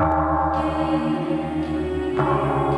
Thank you.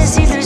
is either